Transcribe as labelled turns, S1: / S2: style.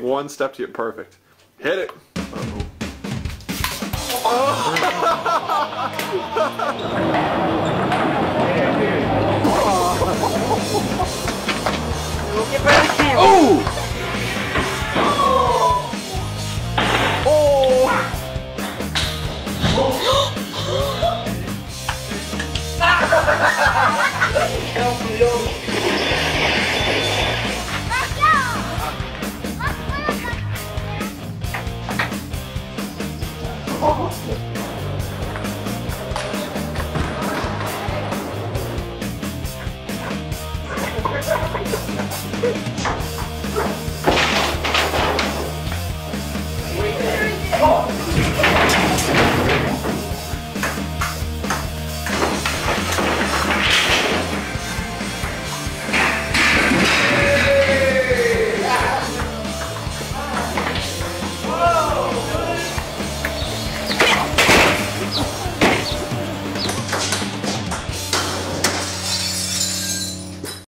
S1: take one step to get perfect. Hit it.
S2: Oh!
S3: Help me, Nossa!